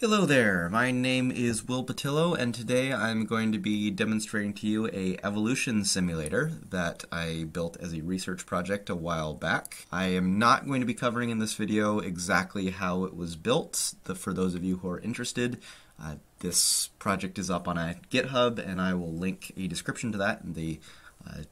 Hello there, my name is Will Petillo and today I'm going to be demonstrating to you a evolution simulator that I built as a research project a while back. I am not going to be covering in this video exactly how it was built. For those of you who are interested, uh, this project is up on a GitHub and I will link a description to that in the uh,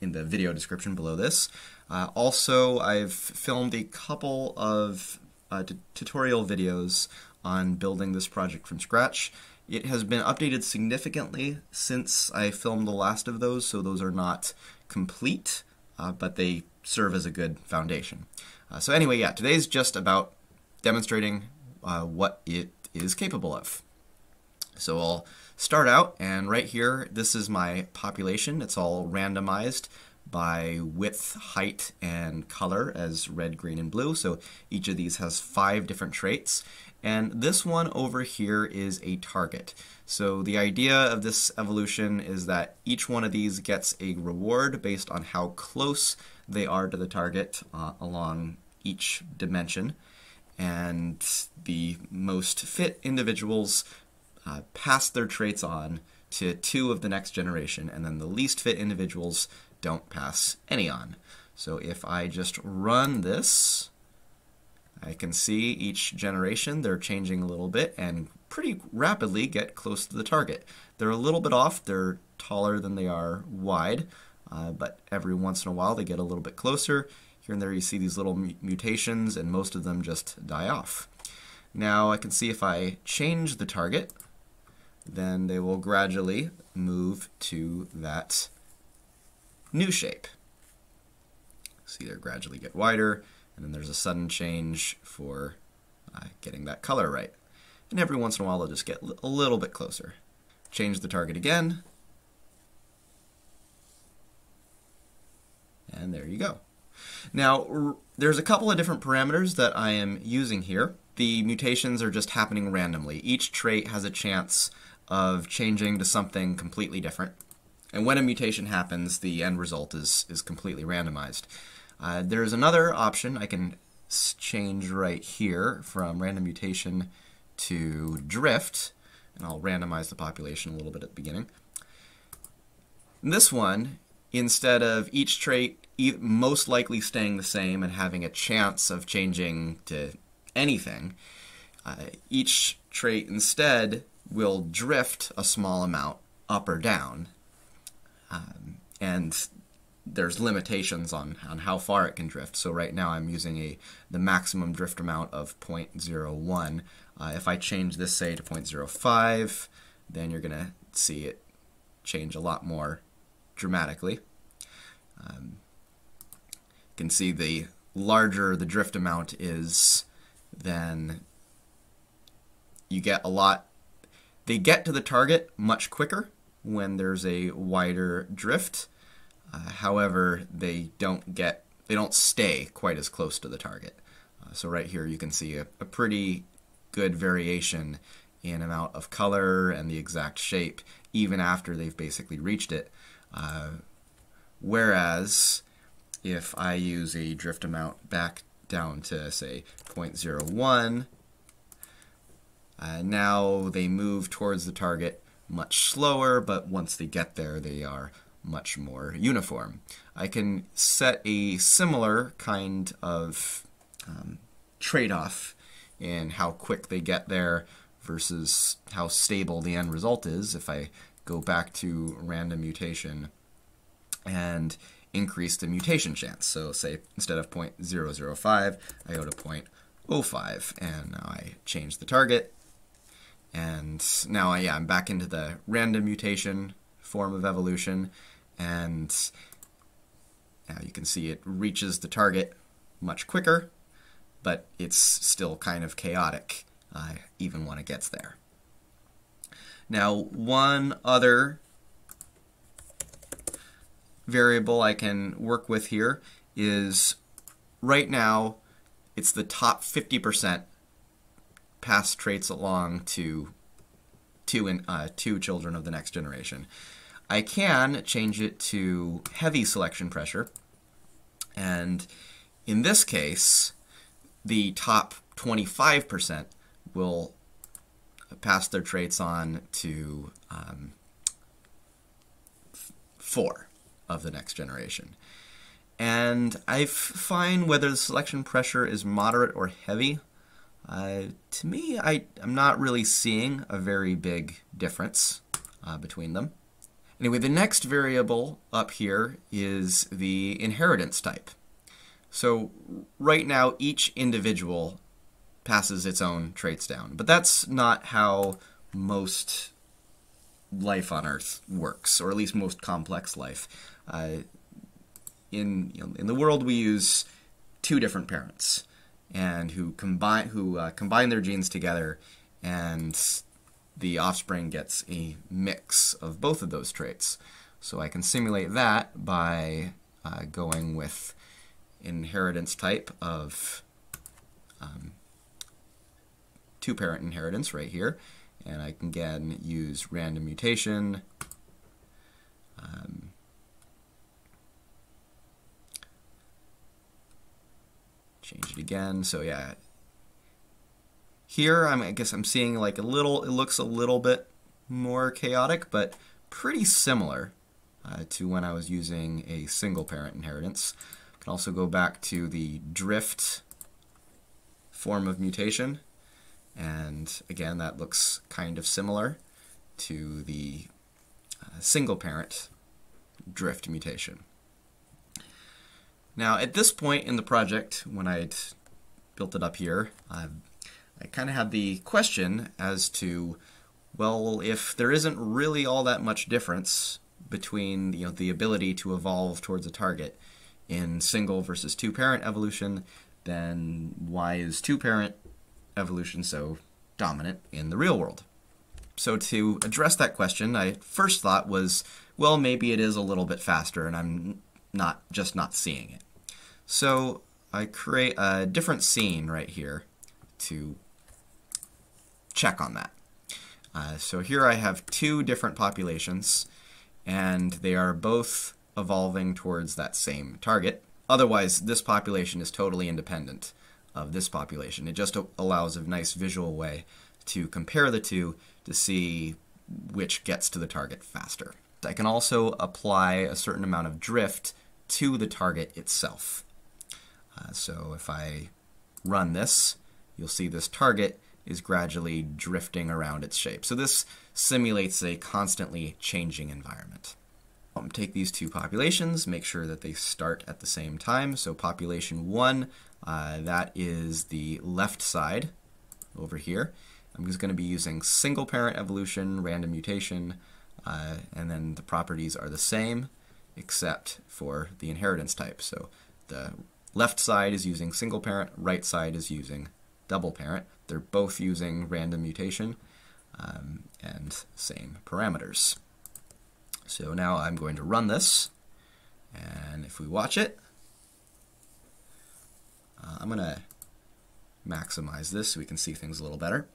in the video description below this. Uh, also, I've filmed a couple of uh, tutorial videos on building this project from scratch. It has been updated significantly since I filmed the last of those, so those are not complete, uh, but they serve as a good foundation. Uh, so anyway, yeah, today's just about demonstrating uh, what it is capable of. So I'll start out, and right here, this is my population. It's all randomized by width, height, and color as red, green, and blue. So each of these has five different traits. And this one over here is a target. So the idea of this evolution is that each one of these gets a reward based on how close they are to the target uh, along each dimension. And the most fit individuals uh, pass their traits on to two of the next generation, and then the least fit individuals don't pass any on. So if I just run this, I can see each generation they're changing a little bit and pretty rapidly get close to the target. They're a little bit off, they're taller than they are wide, uh, but every once in a while they get a little bit closer. Here and there you see these little mutations and most of them just die off. Now I can see if I change the target, then they will gradually move to that new shape. See, they gradually get wider, and then there's a sudden change for uh, getting that color right. And every once in a while, they'll just get a little bit closer. Change the target again, and there you go. Now, there's a couple of different parameters that I am using here. The mutations are just happening randomly. Each trait has a chance of changing to something completely different. And when a mutation happens, the end result is, is completely randomized. Uh, there's another option I can change right here from random mutation to drift, and I'll randomize the population a little bit at the beginning. this one, instead of each trait most likely staying the same and having a chance of changing to anything, uh, each trait instead will drift a small amount up or down um, and there's limitations on, on how far it can drift. So right now I'm using a the maximum drift amount of 0.01. Uh, if I change this, say, to 0.05, then you're going to see it change a lot more dramatically. Um, you can see the larger the drift amount is, then you get a lot. They get to the target much quicker, when there's a wider drift. Uh, however, they don't get they don't stay quite as close to the target. Uh, so right here you can see a, a, pretty good variation in amount of color and the exact shape even after they've basically reached it. Uh, whereas if I use a drift amount back down to say 0.01, uh, now they move towards the target much slower, but once they get there, they are much more uniform. I can set a similar kind of um, trade off in how quick they get there versus how stable the end result is if I go back to random mutation and increase the mutation chance. So say instead of 0.005, I go to 0.05 and now I change the target and now, yeah, I'm back into the random mutation form of evolution, and now you can see it reaches the target much quicker, but it's still kind of chaotic uh, even when it gets there. Now, one other variable I can work with here is right now it's the top 50% pass traits along to two in, uh, two children of the next generation. I can change it to heavy selection pressure, and in this case, the top 25% will pass their traits on to um, four of the next generation. And I find whether the selection pressure is moderate or heavy, uh, to me, I, I'm not really seeing a very big difference uh, between them. Anyway, the next variable up here is the inheritance type. So right now, each individual passes its own traits down, but that's not how most life on Earth works, or at least most complex life. Uh, in you know, in the world, we use two different parents, and who combine who uh, combine their genes together, and the offspring gets a mix of both of those traits. So I can simulate that by uh, going with inheritance type of um, two-parent inheritance right here. And I can again use random mutation. Um, change it again. So yeah, here I'm, I guess I'm seeing like a little, it looks a little bit more chaotic, but pretty similar uh, to when I was using a single parent inheritance. I can also go back to the drift form of mutation. And again, that looks kind of similar to the uh, single parent drift mutation. Now, at this point in the project, when I'd built it up here, I kind of had the question as to, well, if there isn't really all that much difference between you know, the ability to evolve towards a target in single versus two-parent evolution, then why is two-parent evolution so dominant in the real world? So to address that question, I first thought was, well, maybe it is a little bit faster and I'm not just not seeing it. So I create a different scene right here to check on that. Uh, so here I have two different populations and they are both evolving towards that same target. Otherwise, this population is totally independent of this population. It just allows a nice visual way to compare the two to see which gets to the target faster. I can also apply a certain amount of drift to the target itself. Uh, so if I run this, you'll see this target is gradually drifting around its shape. So this simulates a constantly changing environment. Um, take these two populations, make sure that they start at the same time. So population 1, uh, that is the left side over here. I'm just going to be using single parent evolution, random mutation, uh, and then the properties are the same except for the inheritance type. So the left side is using single parent, right side is using double parent. They're both using random mutation um, and same parameters. So now I'm going to run this, and if we watch it, uh, I'm going to maximize this so we can see things a little better.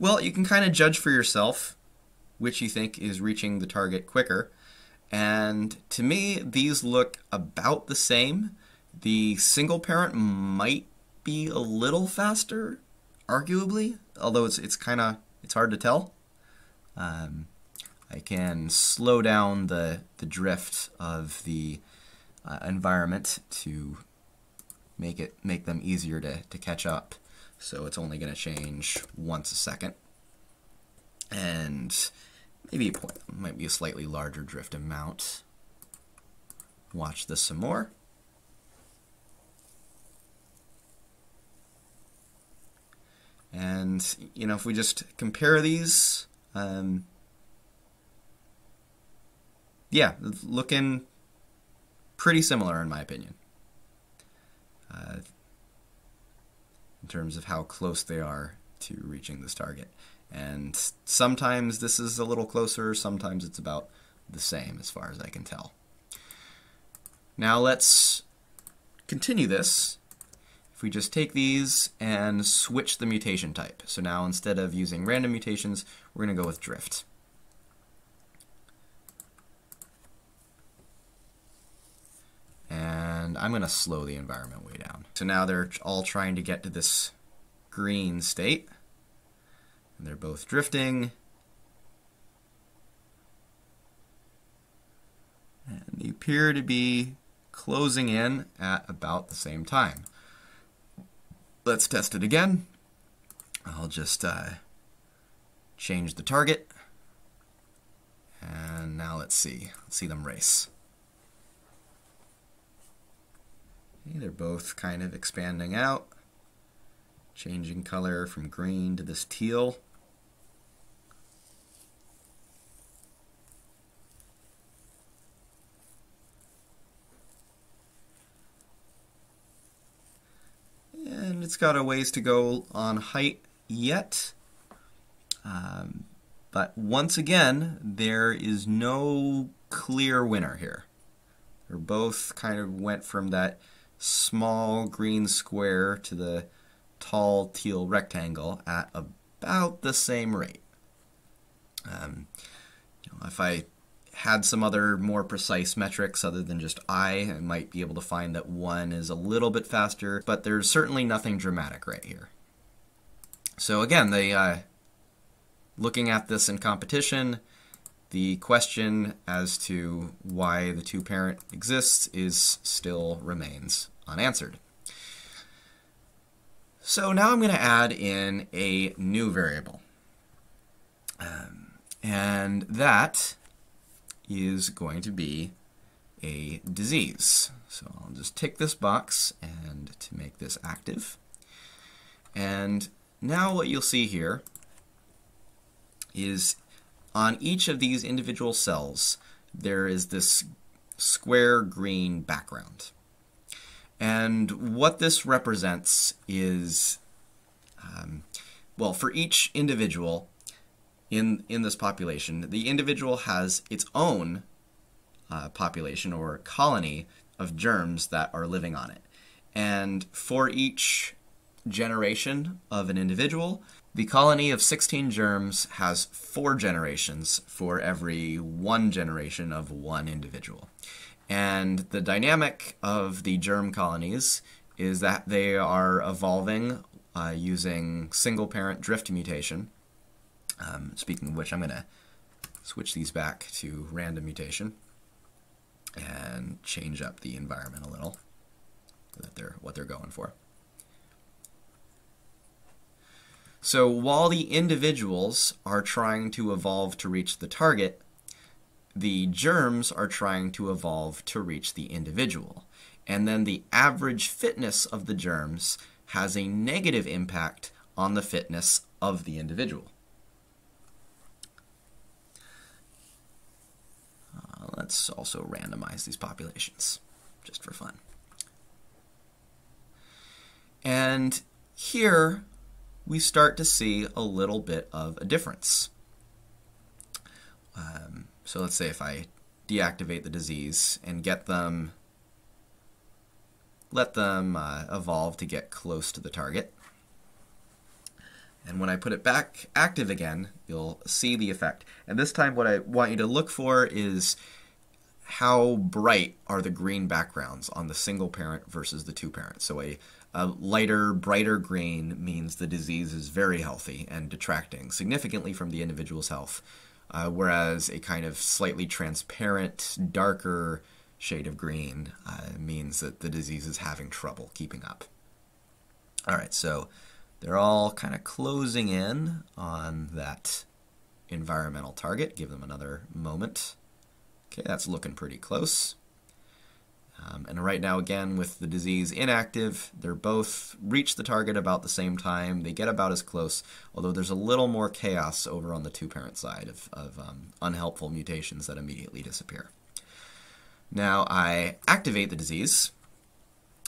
Well, you can kind of judge for yourself which you think is reaching the target quicker. And to me, these look about the same. The single parent might be a little faster, arguably, although it's it's kind of it's hard to tell. Um, I can slow down the the drift of the uh, environment to make it make them easier to, to catch up. So it's only going to change once a second. And maybe a point, might be a slightly larger drift amount. Watch this some more. And, you know, if we just compare these, um, yeah, looking pretty similar in my opinion. Uh, in terms of how close they are to reaching this target. And sometimes this is a little closer, sometimes it's about the same as far as I can tell. Now let's continue this if we just take these and switch the mutation type. So now instead of using random mutations, we're going to go with drift. And I'm going to slow the environment way down. So now they're all trying to get to this green state. And they're both drifting. And they appear to be closing in at about the same time. Let's test it again. I'll just uh, change the target. And now let's see. Let's see them race. Okay, they're both kind of expanding out, changing color from green to this teal. And it's got a ways to go on height yet. Um, but once again, there is no clear winner here. They're both kind of went from that small green square to the tall teal rectangle at about the same rate. Um, you know, if I had some other more precise metrics other than just I, I might be able to find that one is a little bit faster, but there's certainly nothing dramatic right here. So again, they uh, looking at this in competition, the question as to why the two parent exists is still remains unanswered. So now I'm going to add in a new variable. Um, and that is going to be a disease. So I'll just tick this box and to make this active. And now what you'll see here is on each of these individual cells, there is this square green background. And what this represents is, um, well, for each individual in, in this population, the individual has its own uh, population or colony of germs that are living on it. And for each generation of an individual, the colony of 16 germs has four generations for every one generation of one individual. And the dynamic of the germ colonies is that they are evolving uh, using single parent drift mutation. Um, speaking of which, I'm going to switch these back to random mutation and change up the environment a little that they're what they're going for. So while the individuals are trying to evolve to reach the target, the germs are trying to evolve to reach the individual. And then the average fitness of the germs has a negative impact on the fitness of the individual. Uh, let's also randomize these populations, just for fun. And here we start to see a little bit of a difference. Um, so let's say if I deactivate the disease and get them, let them uh, evolve to get close to the target. And when I put it back active again, you'll see the effect. And this time what I want you to look for is how bright are the green backgrounds on the single parent versus the two parent. So a a lighter, brighter green means the disease is very healthy and detracting significantly from the individual's health, uh, whereas a kind of slightly transparent, darker shade of green uh, means that the disease is having trouble keeping up. All right, so they're all kind of closing in on that environmental target. Give them another moment. Okay, that's looking pretty close. Um, and right now, again, with the disease inactive, they're both reach the target about the same time. They get about as close, although there's a little more chaos over on the two parent side of, of um, unhelpful mutations that immediately disappear. Now I activate the disease,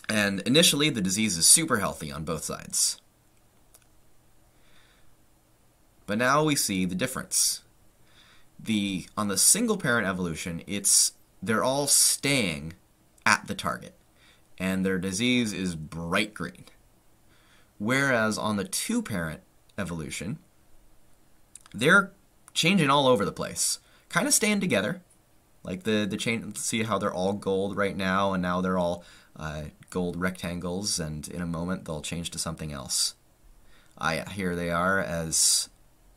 and initially the disease is super healthy on both sides. But now we see the difference. The on the single parent evolution, it's they're all staying at the target, and their disease is bright green. Whereas on the two parent evolution, they're changing all over the place, kind of staying together. Like the the change, see how they're all gold right now, and now they're all uh, gold rectangles, and in a moment they'll change to something else. I, here they are as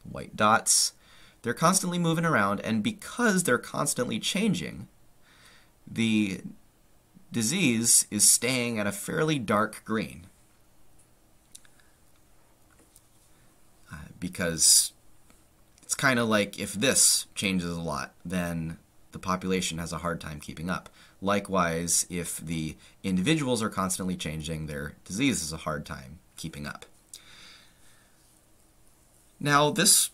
white dots. They're constantly moving around, and because they're constantly changing, the disease is staying at a fairly dark green. Uh, because it's kind of like if this changes a lot, then the population has a hard time keeping up. Likewise, if the individuals are constantly changing, their disease has a hard time keeping up. Now, this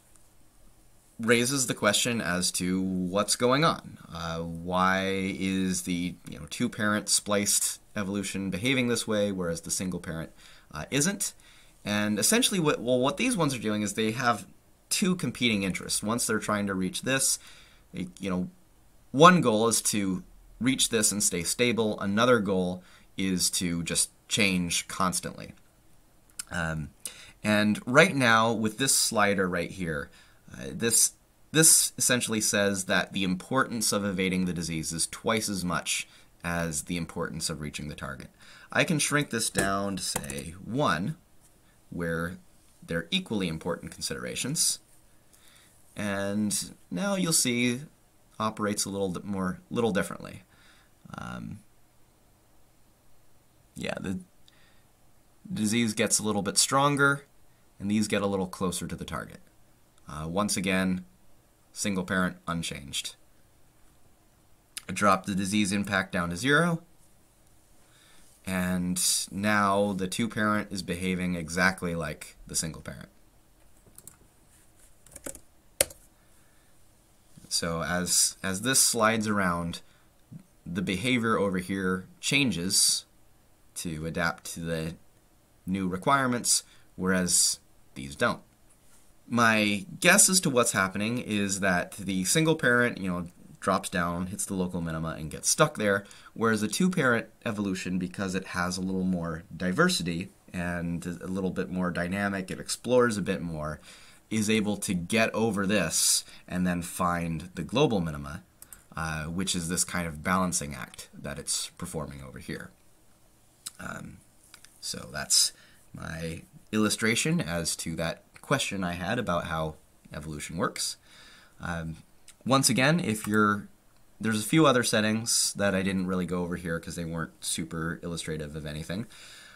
raises the question as to what's going on. Uh, why is the you know two parent spliced evolution behaving this way, whereas the single parent uh, isn't? And essentially, what well what these ones are doing is they have two competing interests. Once they're trying to reach this, you know, one goal is to reach this and stay stable. Another goal is to just change constantly. Um, and right now, with this slider right here, uh, this this essentially says that the importance of evading the disease is twice as much as the importance of reaching the target. I can shrink this down to say 1, where they're equally important considerations. And now you'll see operates a little more, little differently. Um, yeah, the disease gets a little bit stronger, and these get a little closer to the target. Uh, once again, single parent unchanged. I dropped the disease impact down to zero, and now the two parent is behaving exactly like the single parent. So as as this slides around, the behavior over here changes to adapt to the new requirements, whereas these don't. My guess as to what's happening is that the single parent, you know, drops down, hits the local minima, and gets stuck there, whereas the two parent evolution, because it has a little more diversity and a little bit more dynamic, it explores a bit more, is able to get over this and then find the global minima, uh, which is this kind of balancing act that it's performing over here. Um, so that's my illustration as to that question I had about how evolution works. Um, once again, if you're there's a few other settings that I didn't really go over here because they weren't super illustrative of anything.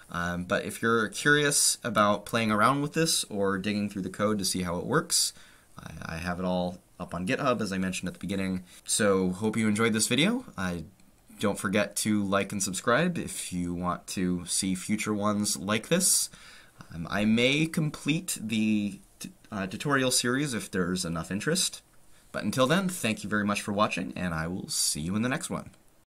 Um, but if you're curious about playing around with this or digging through the code to see how it works, I, I have it all up on GitHub as I mentioned at the beginning. So hope you enjoyed this video. I don't forget to like and subscribe if you want to see future ones like this. Um, I may complete the uh, tutorial series if there's enough interest. But until then, thank you very much for watching, and I will see you in the next one.